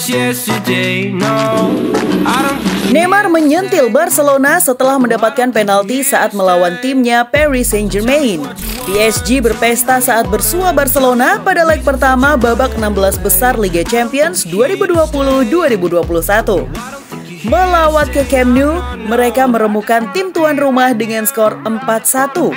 was yesterday. No, I don't. Neymar menyentil Barcelona setelah mendapatkan penalti saat melawan timnya Paris Saint-Germain. PSG berpesta saat bersua Barcelona pada leg pertama babak 16 besar Liga Champions 2020-2021. Melawat ke Camp Nou, mereka meremukan tim tuan rumah dengan skor 4-1.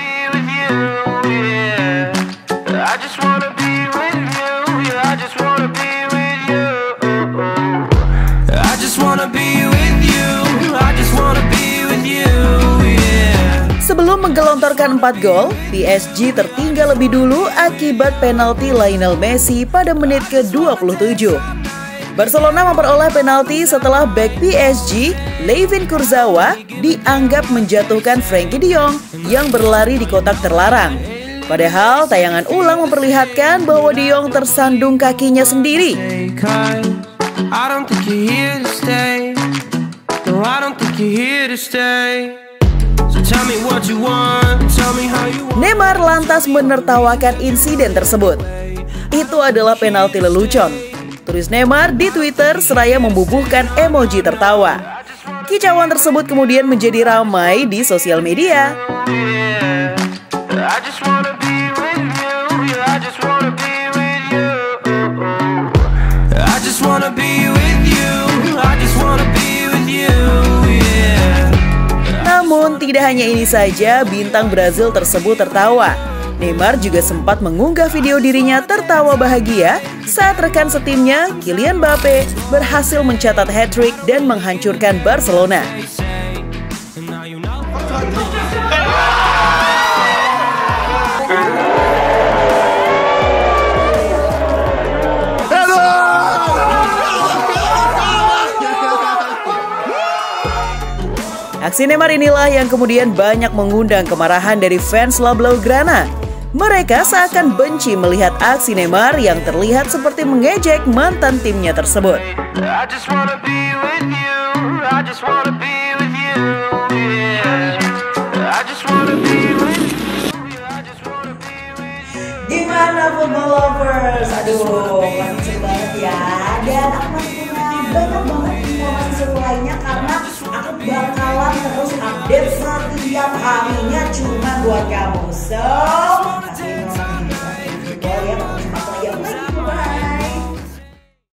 Sebelum menggelontorkan 4 gol, PSG tertinggal lebih dulu akibat penalti Lionel Messi pada menit ke-27. Barcelona memperoleh penalti setelah back PSG, Levin Kurzawa, dianggap menjatuhkan Frankie de Jong yang berlari di kotak terlarang. Padahal tayangan ulang memperlihatkan bahwa De Jong tersandung kakinya sendiri. I don't think you're here to stay. No, I don't think you're here to stay. So tell me what you want. Tell me how you want. Neymar lantas menertawakan insiden tersebut. Itu adalah penalti lelucon. Tulis Neymar di Twitter seraya membubuhkan emoji tertawa. Kicauan tersebut kemudian menjadi ramai di sosial media. I just wanna be with you. Yeah, just wanna be with you. I just wanna be with you. Yeah. Namun tidak hanya ini saja bintang Brazil tersebut tertawa. Neymar juga sempat mengunggah video dirinya tertawa bahagia saat rekan setimnya Kylian Mbappe berhasil mencatat hat-trick dan menghancurkan Barcelona. Aksi Neymar inilah yang kemudian banyak mengundang kemarahan dari fans La Blaugrana. Mereka seakan benci melihat aksi Neymar yang terlihat seperti mengejek mantan timnya tersebut. I just wanna be Água de